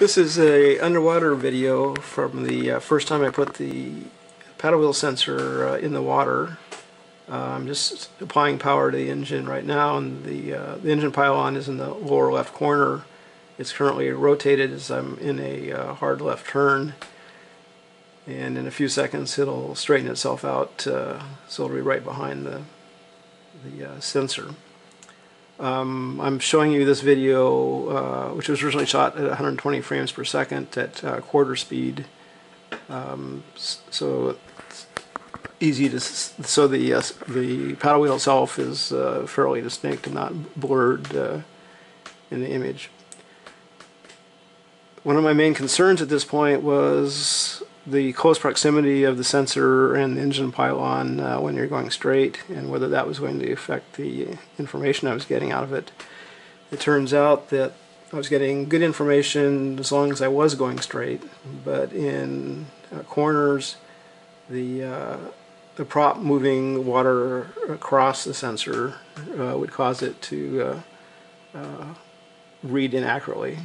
This is a underwater video from the uh, first time I put the paddle wheel sensor uh, in the water. Uh, I'm just applying power to the engine right now and the, uh, the engine pylon is in the lower left corner. It's currently rotated as I'm in a uh, hard left turn and in a few seconds it'll straighten itself out uh, so it'll be right behind the, the sensor. Um, I'm showing you this video, uh, which was originally shot at 120 frames per second at uh, quarter speed. Um, so it's easy to, so the uh, the paddle wheel itself is uh, fairly distinct and not blurred uh, in the image. One of my main concerns at this point was the close proximity of the sensor and the engine pylon uh, when you're going straight and whether that was going to affect the information I was getting out of it. It turns out that I was getting good information as long as I was going straight, but in uh, corners the uh, the prop moving water across the sensor uh, would cause it to uh, uh, read inaccurately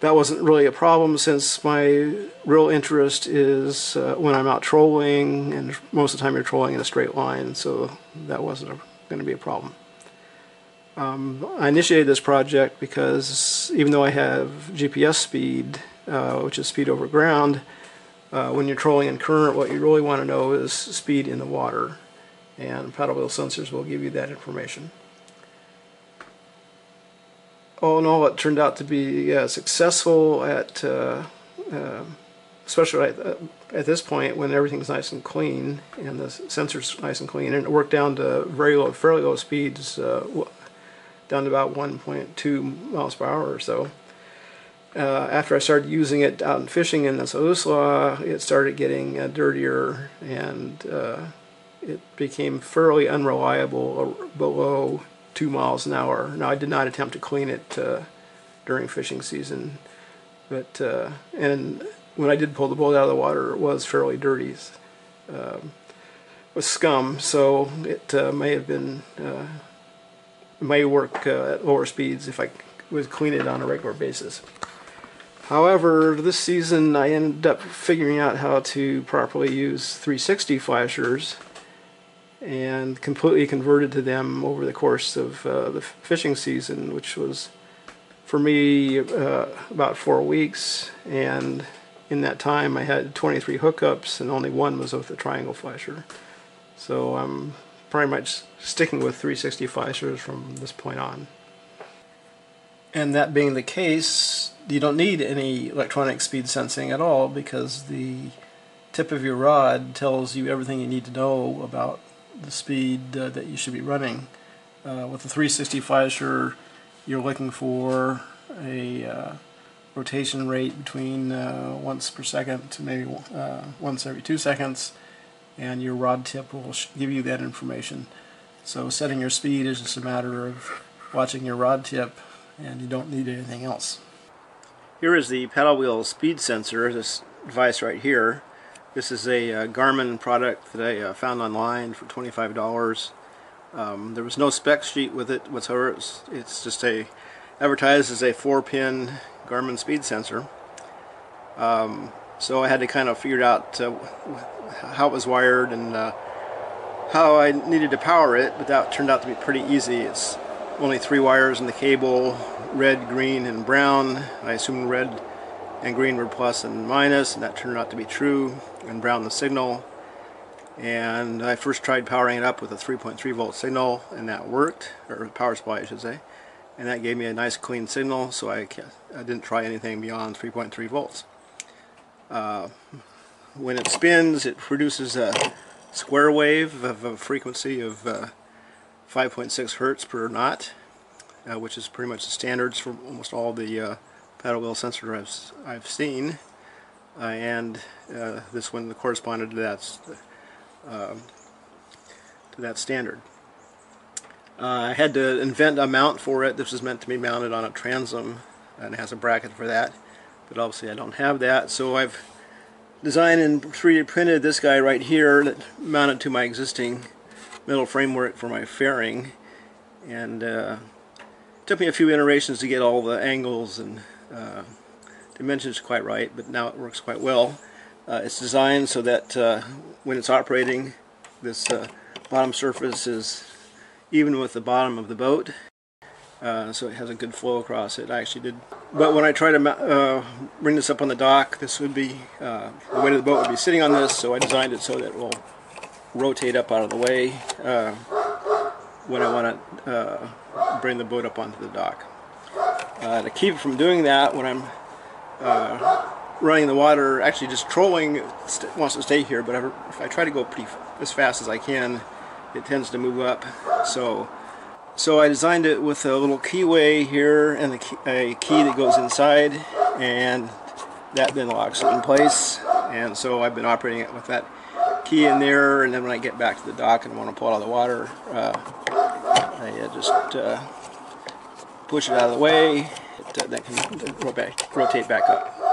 that wasn't really a problem since my real interest is uh, when I'm out trolling and most of the time you're trolling in a straight line so that wasn't going to be a problem. Um, I initiated this project because even though I have GPS speed uh, which is speed over ground uh, when you're trolling in current what you really want to know is speed in the water and paddle wheel sensors will give you that information all in all, it turned out to be uh, successful at, uh, uh, especially at, uh, at, this point when everything's nice and clean and the sensor's nice and clean, and it worked down to very low, fairly low speeds, uh, down to about 1.2 miles per hour or so. Uh, after I started using it out in fishing in the Siuslaw, it started getting dirtier and it became fairly unreliable below two miles an hour. Now I did not attempt to clean it uh, during fishing season, but uh, and when I did pull the boat out of the water, it was fairly dirty um, with scum, so it uh, may have been uh, may work uh, at lower speeds if I would clean it on a regular basis. However, this season I ended up figuring out how to properly use 360 flashers and completely converted to them over the course of uh, the fishing season, which was for me uh, about four weeks. And in that time, I had 23 hookups, and only one was with a triangle flasher. So I'm pretty much sticking with 360 flashers from this point on. And that being the case, you don't need any electronic speed sensing at all because the tip of your rod tells you everything you need to know about the speed uh, that you should be running. Uh, with the 360 flasher, you're looking for a uh, rotation rate between uh, once per second to maybe uh, once every two seconds, and your rod tip will give you that information. So setting your speed is just a matter of watching your rod tip, and you don't need anything else. Here is the paddle wheel speed sensor, this device right here. This is a uh, Garmin product that I uh, found online for $25. Um, there was no spec sheet with it whatsoever. It's, it's just a advertised as a four-pin Garmin speed sensor. Um, so I had to kind of figure out uh, how it was wired and uh, how I needed to power it, but that turned out to be pretty easy. It's only three wires in the cable, red, green, and brown. I assume red and green were plus and minus and that turned out to be true and brown the signal. And I first tried powering it up with a 3.3 volt signal and that worked or power supply I should say. And that gave me a nice clean signal so I, I didn't try anything beyond 3.3 volts. Uh, when it spins it produces a square wave of a frequency of uh, 5.6 hertz per knot uh, which is pretty much the standards for almost all the uh, paddle wheel sensor I've, I've seen uh, and uh, this one corresponded to that um, to that standard. Uh, I had to invent a mount for it. This is meant to be mounted on a transom and it has a bracket for that but obviously I don't have that so I've designed and 3D printed this guy right here that mounted to my existing metal framework for my fairing and uh, took me a few iterations to get all the angles and uh, dimensions quite right, but now it works quite well. Uh, it's designed so that uh, when it's operating, this uh, bottom surface is even with the bottom of the boat. Uh, so it has a good flow across it. I actually did. But when I try to bring this up on the dock, this would be, the weight of the boat would be sitting on this, so I designed it so that it will rotate up out of the way when I want to bring the boat up onto the dock. Uh, to keep it from doing that, when I'm uh, running the water, actually just trolling wants to stay here, but if I try to go pretty as fast as I can, it tends to move up. So, so I designed it with a little keyway here and a key, a key that goes inside, and that then locks it in place. And so I've been operating it with that key in there, and then when I get back to the dock and want to pull out of the water, uh, I uh, just uh, push it out of the way. That can rotate back up.